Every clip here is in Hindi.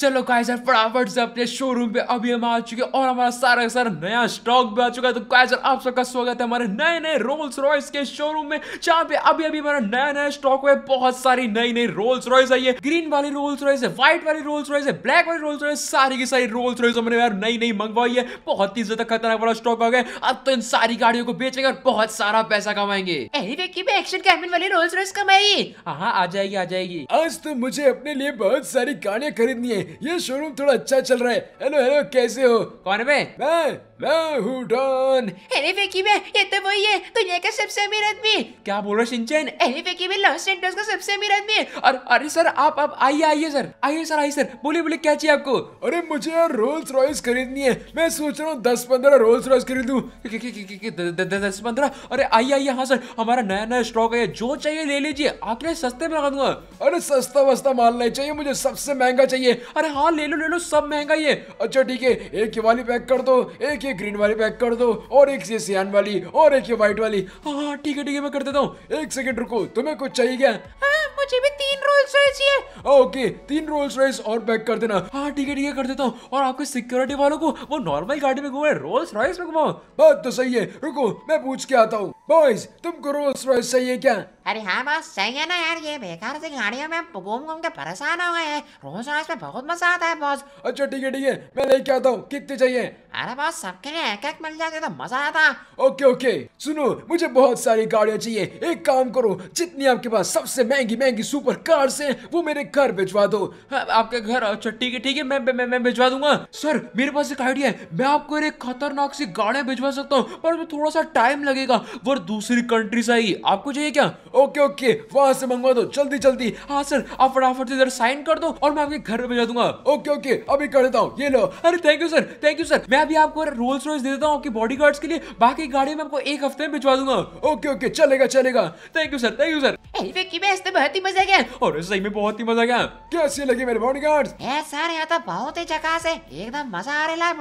चलो गाइस यार फटाफट से अपने शोरूम पे अभी हम आ चुके हैं और हमारा सारा का सारा नया स्टॉक भी आ चुका है। तो गाइस यार आप सबका स्वागत है हमारे नए नए रोल्स रॉयस के शोरूम में जहाँ पे अभी अभी हमारा नया नया स्टॉक हुआ है। बहुत सारी नई नई रोल्स रॉयस आई है। ग्रीन वाली रोल्स रॉयस है व्हाइट वाली रोल्स रॉयस है ब्लैक वाली रोल्स रॉयस सारी की सारी रोल्स रॉयस हमने यार नई नई मंगवाई है। बहुत ही ज़्यादा खतरनाक वाला स्टॉक आ गया अब तो इन सारी गाड़ियों को बेचेंगे और बहुत सारा पैसा कमाएँगे। एक्शन कैबिन वाली रोल्स रॉयस कमाई हाँ आ जाएगी आ जाएगी। आज तो मुझे अपने लिए बहुत सारी गाड़ियाँ खरीदनी है। ये शोरूम थोड़ा अच्छा चल रहा है। हेलो हेलो कैसे हो? कौन है मैं मैं हूँ डॉन। अरे विक्की में ये तो वही है दुनिया का सबसे अमीर आदमी। क्या बोल रहे शिनचैन? अरे विक्की में लॉस एंजल्स का सबसे अमीर आदमी। अरे अरे सर आप आप आइए आइए सर आइए सर आइए सर। बोलिए बोलिए क्या चाहिए आपको? अरे मुझे यार रोल्स रॉयस खरीदनी है। मैं सोच रहा हूँ दस पंद्रह रोल्स रॉयस खरीदूं। कि- कि- कि- कि- कि- द- द- द- दस पंद्रह? अरे आइए आइए हाँ सर हमारा नया नया स्टॉक है। जो चाहिए ले लीजिए आपके सस्ते में लगा दूँगा। अरे सस्ता वस्ता माल नहीं चाहिए मुझे सबसे महँगा चाहिए। अरे हाँ ले लो ले लो सब महँगा ही है। अच्छा ठीक है एक ये वाली पैक कर दो एक ये ग्रीन वाली पैक कर दो और एक ये सियान वाली और एक ये व्हाइट वाली। हाँ हाँ ठीक है ठीक है मैं कर देता हूँ। एक सेकंड रुको तुम्हें कुछ चाहिए क्या? हाँ मुझे भी तीन रोल्स रॉयस चाहिए। ओके तीन रोल्स रॉयस और पैक कर देना। हाँ ठीक है ठीक है कर देता हूँ। और आपके सिक्योरिटी वालों को वो नॉर्मल गाड़ी में घुमाए रोल्स रॉयस में घुमाओ। बात तो सही है रुको मैं पूछ के आता हूँ। बॉयज़ तुमको रोल्स रॉयस चाहिए क्या? अरे हाँ बस सही है ना यार ये बेकार से गाड़ियों में घूम घूम के परेशान हो गए हैं। रोल्स रॉयस में बहुत मज़ा आता है बॉस अच्छा ठीक है ठीक है मैं लेके आता हूँ कितने चाहिए? अरे बॉस सबके लिए एक एक मिल जाते तो मज़ा आता ओके ओके सुनो मुझे बहुत सारी गाड़ियाँ चाहिए। एक काम करो जितनी आपके पास सबसे महँगी महँगी सुपर कार हैं वो मेरे घर भिजवा दो। हाँ, आपके घर? अच्छा ठीक है ठीक है मैं मैं मैं भिजवा दूँगा। सर मेरे पास एक आइडिया है। मैं आपको एक खतरनाक सी गाड़ियाँ भिजवा सकता हूँ पर उसमें थोड़ा सा टाइम लगेगा वो दूसरी कंट्री से आएगी। आपको चाहिए क्या? ओके ओके वहाँ से मंगवा दो जल्दी जल्दी। हाँ सर आप फटाफट से इधर साइन कर दो और मैं आपके घर पे भिजवा दूँगा। ओके ओके अभी कर देता हूँ। ये लो। अरे thank you sir thank you sir मैं अभी आपको रोल्स रॉयस दे देता हूँ आपकी बॉडी के लिए। बाकी गाड़ी में आपको एक हफ़्ते में भिजवा दूँगा। ओके ओके चलेगा चलेगा। Thank you sir thank you sir बहुत ही मज़ा गया। और सही में बहुत ही मज़ा गया। कैसे लगे मेरे बॉडी ए सर यहाँ तो बहुत ही झकास है। एकदम मज़ा आ रहा है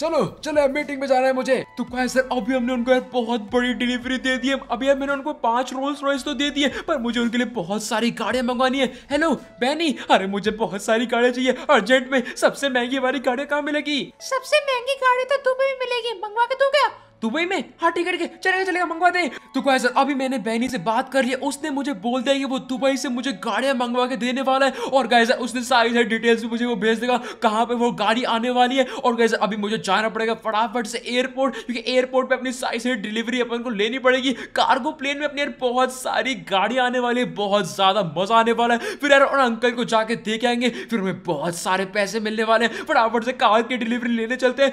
चलो चलो अब मीटिंग में जाना है मुझे। तो क्या सर अभी हमने उनको यार बहुत बड़ी डिलीवरी दे दी है। अभी यार मैंने उनको पाँच रोल्स रॉयस तो दे दिए पर मुझे उनके लिए बहुत सारी गाड़ियाँ मंगवानी है। हेलो बैनी अरे मुझे बहुत सारी गाड़ियाँ चाहिए। अर्जेंट में सबसे महँगी वाली गाड़ी कहाँ मिलेगी? सबसे महँगी गाड़ी तो तुम्हें में मिलेगी। मंगवा के दूँगा दुबई में? हाँ ठीक है ठीक है, चलेगा चलेगा, मंगवा दे। तो सर अभी मैंने बहनी से बात कर ली है उसने मुझे बोल दिया कि वो दुबई से मुझे गाड़ियाँ मंगवा के देने वाला है। और गाइस उसने सारी सारी डिटेल्स भी मुझे वो भेज देगा, कहाँ पे वो गाड़ी आने वाली है। और गाइस अभी मुझे जाना पड़ेगा फटाफट से एयरपोर्ट क्योंकि एयरपोर्ट पे अपनी सारी सारी डिलीवरी अपन को लेनी पड़ेगी। कार्गो प्लेन में अपनी बहुत सारी गाड़ियाँ आने वाली है, बहुत ज़्यादा मज़ा आने वाला है। फिर यार और अंकल को जाके दे के आएँगे, फिर हमें बहुत सारे पैसे मिलने वाले हैं। फटाफट से कार की डिलीवरी लेने चलते हैं।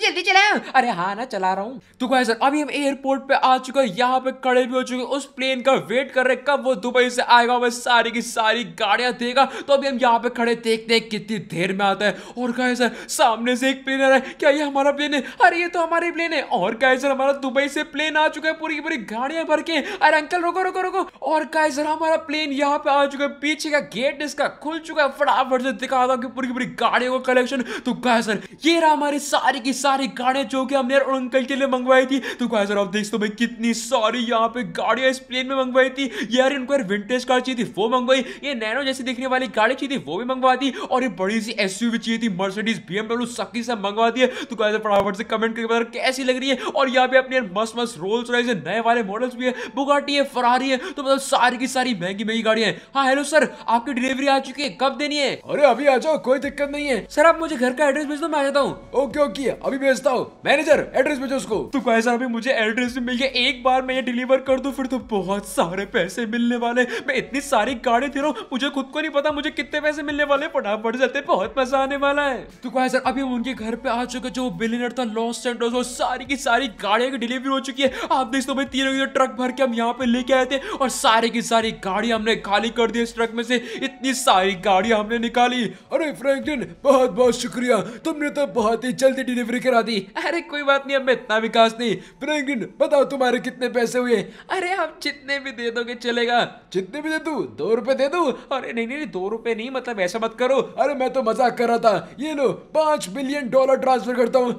जल्दी चलाओ अरे हाँ ना, चला रहा हूँ। तो क्या सर अभी हम एयरपोर्ट पे आ चुके हैं, यहाँ पे खड़े भी हो चुके हैं। उस प्लेन का वेट कर रहे हैं, कब वो दुबई से आएगा वह सारी की सारी गाड़ियाँ देगा। तो अभी हम यहाँ पे खड़े, देखते हैं कितनी देर में आता है। और क्या सर सामने से एक प्लेन आ रहा है, क्या ये हमारा प्लेन है? अरे, ये तो हमारा प्लेन है। और क्या सर हमारा दुबई से प्लेन आ चुका है, पूरी की पूरी गाड़ियाँ भर के। अरे अंकल रुको रुको रुको। और क्या सर हमारा प्लेन यहाँ पे आ चुका है, पीछे का गेट इसका खुल चुका है। फटाफट से दिखा दो पूरी की पूरी गाड़ियों का कलेक्शन तो क्या सर ये रहा हमारी सारी की सारी गाड़ियाँ जो कि हमने अंकल के लिए मंगवाई थी। तो सर आप देख सकते भाई कितनी सारी यहाँ पे गाड़ियाँ इस प्लेन में मंगवाई थी। यार इनको यार विंटेज कार चाहिए थी वो मंगवाई। ये नैनो जैसी दिखने वाली गाड़ी चाहिए थी वो भी मंगवा दी। और ये बड़ी सी एसयूवी चाहिए थी मर्सिडीज बीएमडब्ल्यू सबकी सब मंगवा दिए। तो क्या सर फटाफट से कमेंट करके बता कैसी लग रही है? और यहाँ पे अपने मस्त मस्त रोल्स रॉयस नए वाले मॉडल्स भी है। बुगाटी है फरारी है। तो मतलब सारी की सारी महँगी महँगी गाड़ियाँ हैं। हाँ हेलो सर आपकी डिलीवरी आ चुकी है कब देनी है? अरे अभी आ जाओ कोई दिक्कत नहीं है। सर आप मुझे घर का एड्रेस भेज दो मैं आ जाता हूँ। ओके ओके अभी भेजता हूँ। मैनेजर एड्रेस भेजो उसको तो सर अभी मुझे एड्रेस भी मिल गया। एक बार मैं ये डिलीवर कर दूँ, फिर तो बहुत सारे पैसे मिलने वाले। मैं इतनी सारी गाड़ी दे रहा हूँ मुझे खुद को नहीं पता, मुझे कितने पैसे मिलने वाले। फटाफट जाते, बहुत मज़ा आने वाला है। तो सर अभी उनके घर पे आ चुके जो बिलियनर था लॉस सेंटोस वो सारी की सारी गाड़ियों की डिलीवरी हो चुकी है। आप देख सकते भाई, तीनों ट्रक भर के हम यहाँ पे लेके आए थे, और सारी की सारी गाड़ी हमने खाली कर दी इस ट्रक में से। इतनी सारी गाड़ियाँ हमने निकाली। अरे फ्रैंकलिन बहुत बहुत शुक्रिया, तुमने तो बहुत ही जल्दी डिलीवरी करा दी। अरे कोई बात नहीं, अब मैं इतना विकास नहीं फ्रैंकलिन बताओ तुम्हारे कितने पैसे हुए? अरे आप जितने भी दे दोगे चलेगा। जितने भी दे दूँ, दो रुपए दे दूँ? अरे नहीं नहीं दो रुपए नहीं मतलब ऐसा मत करो। अरे मैं तो मज़ाक कर रहा था। ये लो, पाँच बिलियन डॉलर ट्रांसफ़र करता हूँ।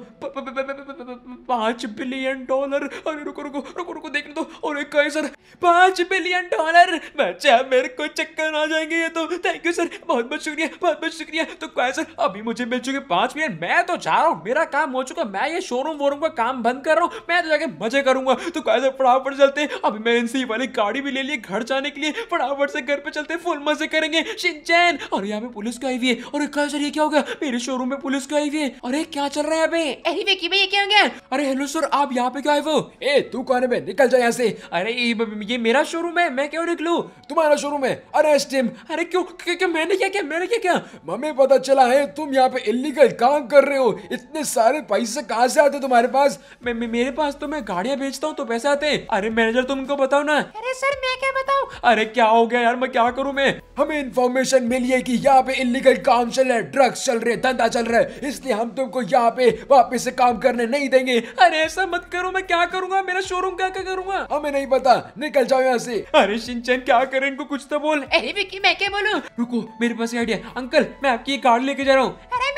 पाँच बिलियन डॉलर? अरे रुको रुको रुको रुको, देखने दो। अरे कहे, सर, पाँच बिलियन डॉलर? बच्चा मेरे को चक्कर आ जाएँगे ये तो। थैंक यू सर बहुत बहुत शुक्रिया, बहुत बहुत शुक्रिया। तो कहे, सर, अभी मुझे मिल चुके पाँच मिलियन मैं तो जा रहा हूँ। मेरा काम हो चुका, मैं ये शोरूम वोरूम का काम बंद कर रहा हूँ। मैं तो जाके मज़े करूँगा। तो कहे सर फटाफट चलते? अभी मैं इनसे वाली गाड़ी भी ले लिए घर जाने के लिए। फटाफट से घर पे चलते फुल मज़े करेंगे। शिनचैन! और यहाँ पे पुलिस का आई हुई है अरे कहे सर ये क्या हो गया? मेरे शोरूम में पुलिस का आई हुई है। अरे क्या चल रहा है अभी? अरे विकी भैया क्या हो गया? अरे हेलो सर आप यहाँ पे क्या आए वो? ए तू कौन है निकल जा यहाँ से। अरे ये, मेरा शोरूम है। मैं क्यों निकलूं? तुम्हारा शोरूम है। अरेस्ट हिम अरे क्यों? क्यों क्यों मैंने क्या किया? मैंने क्या किया? मम्मी पता चला है तुम यहाँ पे इलीगल काम कर रहे हो। इतने सारे पैसे कहाँ से आते तुम्हारे पास? मैं, मैं मेरे पास तो मैं गाड़ियाँ बेचता हूँ तो पैसे आते हैं। अरे मैनेजर तुमको बताओ ना। अरे सर मैं क्या बताऊँ? अरे क्या हो गया यार? मैं क्या करूँ मैं? हमें इन्फॉर्मेशन मिली है की यहाँ पे इलीगल काम चल रहा है ड्रग्स चल रहे धंधा चल रहा है। इसलिए हम तुमको यहाँ पे वापस से काम करने नहीं देंगे। अरे ऐसा मत करो मैं क्या करूँगा? मेरा शोरूम क्या क्या करूँगा? हमें नहीं पता। निकल जाओ यहाँ से। अरे शिनचैन क्या करें? इनको कुछ तो बोल। अरे विकी मैं क्या बोलूँ? रुको मेरे पास आइडिया अंकल मैं आपकी गाड़ी लेके जा रहा हूँ। अरे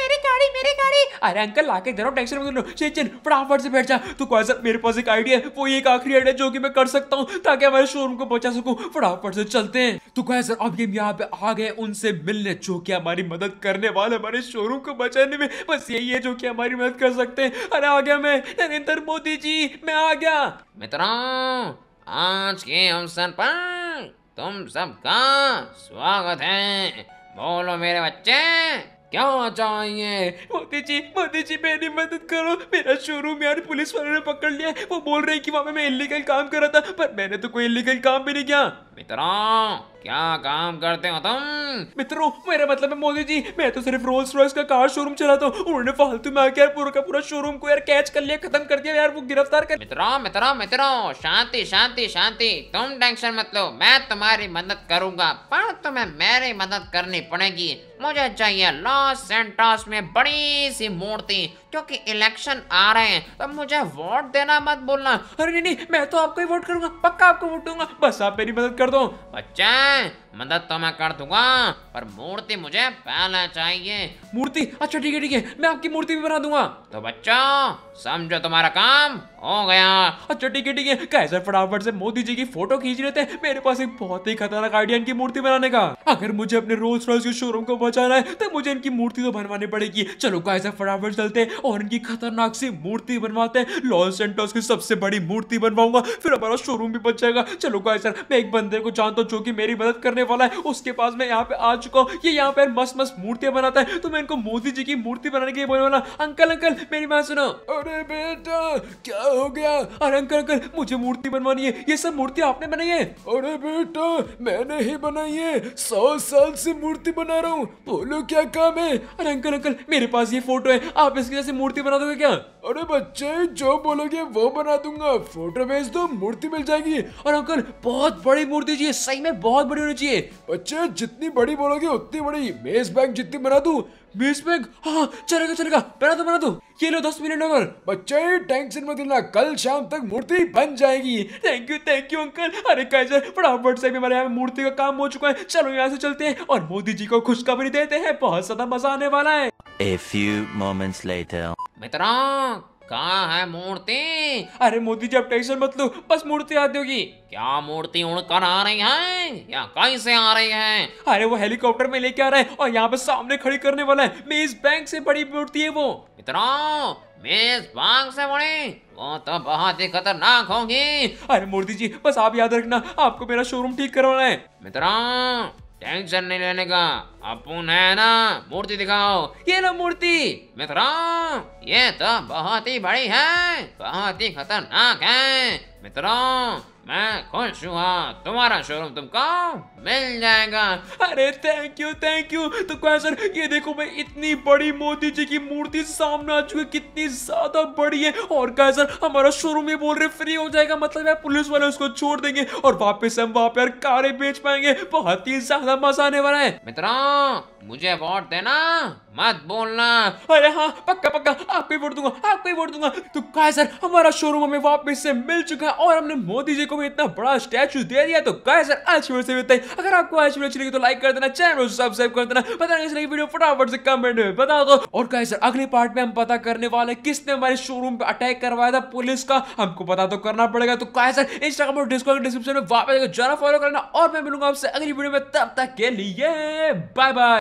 गाड़ी अरे अंकल लाके दे रहा टेंशन मत लो। शिनचैन फटाफट से बैठ जा। तो कौन सा, मेरे पास एक आइडिया है, वो एक आखिरी आइडिया जो कि मैं कर सकता हूँ, ताकि हमारे शोरूम को बचा सकूँ। फटाफट से चलते हैं। तो कौन सर अब ये यहाँ पे आ गए, उनसे मिलने, जो कि हमारी मदद करने वाले हमारे शोरूम को बचाने में बस यही है, जो कि हमारी मदद कर सकते हैं। अरे आ गया मैं, नरेंद्र मोदी जी, मैं आ गया। मित्रों, आज के अवसर पर तुम सबका स्वागत है। बोलो मेरे बच्चे। क्या चाहिए मोदी जी मोदी जी मेरी मदद करो। मेरा शोरूम यार, पुलिस वालों ने पकड़ लिया वो बोल रहे कि वहाँ मैं इलीगल काम कर रहा था, पर मैंने तो कोई इलीगल काम भी नहीं किया। मित्रों क्या काम करते हो तुम? मित्रों मेरा मतलब है मोदी जी मैं तो सिर्फ़ रोल्स रॉयस का कार शोरूम चलाता हूँ। उन्होंने फालतू में आके पूरा का पूरा शोरूम को यार कैच कर लिया खत्म कर दिया यार वो गिरफ़्तार कर मित्रों मित्रों मित्रों शांति शांति शांति। तुम टेंशन मत लो मैं तुम्हारी मदद करूँगा पर तुम्हें मेरी मदद करनी पड़ेगी। मुझे चाहिए लॉस सेंटोस में बड़ी सी मूर्ति क्योंकि इलेक्शन आ रहे हैं? तब मुझे वोट देना मत बोलना। अरे नहीं नहीं, मैं तो आपको ही वोट करूँगा, पक्का आपको वोट दूँगा। बस आप मेरी मदद कर दो। बच्चे! मदद तो मैं कर दूँगा पर मूर्ति मुझे पहले चाहिए। मूर्ति? अच्छा ठीक है ठीक है मैं आपकी मूर्ति भी बना दूँगा। तो बच्चों समझो तुम्हारा काम हो गया। अच्छा ठीक है ठीक है कैसे फटाफट से मोदी जी की फ़ोटो खींच रहे थे मेरे पास एक बहुत ही खतरनाक आइडिया इनकी मूर्ति बनाने का। अगर मुझे अपने रोल्स रॉयस के शोरूम को बचाना है तो मुझे इनकी मूर्ति तो बनवानी पड़ेगी। चलो कैसे फटाफट चलते और इनकी खतरनाक सी मूर्ति बनवाते हैं। लॉस सेंटोस की सबसे बड़ी मूर्ति बनवाऊँगा फिर हमारा शोरूम भी बच जाएगा। चलो कैसे? मैं एक बंदे को जानता हूँ जो की मेरी मदद करने वाला है उसके पास मैं यहाँ पे आ चुका हूँ। ये यहाँ पे मस्त मस्त मूर्तियाँ बनाता है। तो मैं इनको मोदी जी की मूर्ति बनाने के लिए बोलने वाला अंकल अंकल मेरी बात सुनो। अरे बेटा क्या हो गया? अरे अंकल अंकल मुझे मूर्ति बनवानी है। ये सब मूर्ति आपने बनाई है? अरे बेटा मैंने ही बनाई है। सौ साल से मूर्ति बना रहा हूँ। बोलो क्या काम है? अरे अंकल अंकल मेरे पास ये फ़ोटो है। आप इसकी जैसे मूर्ति बना दोगे क्या? अरे बच्चे, जो बोलोगे वो बना दूँगा। फ़ोटो भेज दो, मूर्ति मिल जाएगी। और अंकल, बहुत बड़ी मूर्ति चाहिए, सही में बहुत बड़ी होनी चाहिए। बच्चे, जितनी बड़ी बोलोगे, उतनी बड़ी। मेज बैंक जितनी बना दूँ बीस बैग हाँ चलेगा चलेगा, बना दो बना दो। ये लो दस मिनट डॉलर बच्चे, टेंशन मत लेना, कल शाम तक मूर्ति बन जाएगी। Thank you thank you uncle अरे कैसे फटाफट से भी हमारे यहाँ मूर्ति का काम हो चुका है। चलो यहाँ से चलते हैं और मोदी जी को खुशखबरी देते हैं। बहुत ज़्यादा मज़ा आने वाला है। A few moments later. मित्रों कहाँ है मूर्ति? अरे मोदी जी आप टेंशन मत लो बस मूर्ति आती होगी। क्या मूर्ति उड़कर आ रही है? या कैसे आ रही है? अरे वो हेलीकॉप्टर में लेके आ रहा है और यहाँ पे सामने खड़ी करने वाला है। मेज बैंक से बड़ी मूर्ति है वो। मित्रों मेज बाग से बड़ी? वो तो बहुत ही खतरनाक होगी। अरे मोदी जी बस आप याद रखना आपको मेरा शोरूम ठीक करवाना है। मित्रों टेंशन नहीं लेने का। अपुन है ना मूर्ति दिखाओ। ये लो मूर्ति। मित्रों, ये तो बहुत ही बड़ी है, बहुत ही खतरनाक है। मित्रों, मैं खुश हुआ, तुम्हारा शोरूम तुमको मिल जाएगा। अरे थैंक यू थैंक यू तो क्या सर ये देखो मैं इतनी बड़ी मोदी जी की मूर्ति सामने आ चुकी कितनी ज़्यादा बड़ी है। और क्या सर हमारा शोरूम ये बोल रहे, फ्री हो जाएगा मतलब यार पुलिस वाले उसको छोड़ देंगे और वापस हम वहाँ पर कारें बेच पाएँगे। बहुत ही ज़्यादा मज़ा आने वाला है। मित्रों मुझे वोट देना। मत बोलना। अरे हाँ पक्का पक्का, आपको ही वोट दूँगा, आपको ही वोट दूँगा। तो गाइस सर हमारा शोरूम हमें वापस से मिल चुका है और हमने मोदी जी को भी इतना बड़ा स्टैचू दे दिया तो गाइस सर आज वीडियो से ही। अगर आपको आज वीडियो अच्छी लगी तो लाइक कर देना चैनल को सब्सक्राइब कर देना, पता नहीं इसलिए वीडियो फटाफट से कमेंट में बता दो। और गाइस सर अगले पार्ट में हम पता करने वाले किसने हमारे शोरूम पे अटैक करवाया था पुलिस का, हमको पता तो करना पड़ेगा। तो गाइस सर इंस्टाग्राम और डिस्कॉर्ड डिस्क्रिप्शन में वापस जाना फॉलो करना और मैं मिलूँगा आपसे अगली वीडियो में। तब तक के लिए बाय बाय